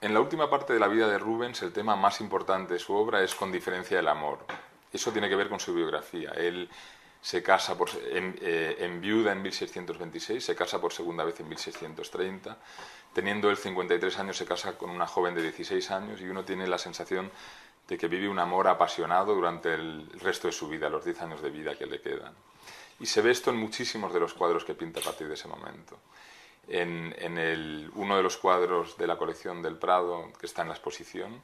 en la última parte de la vida de Rubens, el tema más importante de su obra es con diferencia el amor. Eso tiene que ver con su biografía. Él se casa por, en, eh, en, viuda en 1626, se casa por segunda vez en 1630. Teniendo él 53 años, se casa con una joven de 16 años y uno tiene la sensación de que vive un amor apasionado durante el resto de su vida, los 10 años de vida que le quedan. Y se ve esto en muchísimos de los cuadros que pinta a partir de ese momento. En, uno de los cuadros de la colección del Prado, que está en la exposición,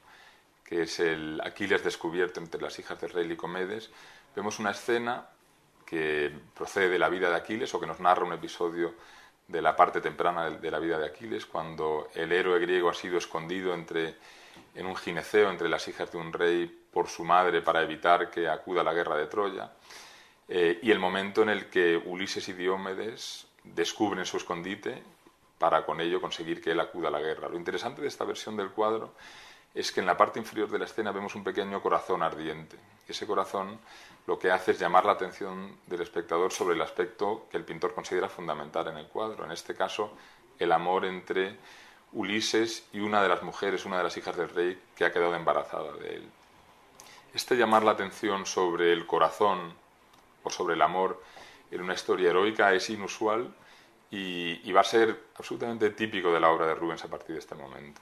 que es el Aquiles descubierto entre las hijas del rey Licomedes, vemos una escena que procede de la vida de Aquiles o que nos narra un episodio de la parte temprana de la vida de Aquiles, cuando el héroe griego ha sido escondido entre, en un gineceo entre las hijas de un rey por su madre para evitar que acuda a la guerra de Troya, eh, y el momento en el que Ulises y Diomedes descubren su escondite para con ello conseguir que él acuda a la guerra. Lo interesante de esta versión del cuadro es que en la parte inferior de la escena vemos un pequeño corazón ardiente. Ese corazón lo que hace es llamar la atención del espectador sobre el aspecto que el pintor considera fundamental en el cuadro, en este caso el amor entre Ulises y una de las mujeres, una de las hijas del rey que ha quedado embarazada de él. Este llamar la atención sobre el corazón o sobre el amor en una historia heroica es inusual y, y va a ser absolutamente típico de la obra de Rubens a partir de este momento.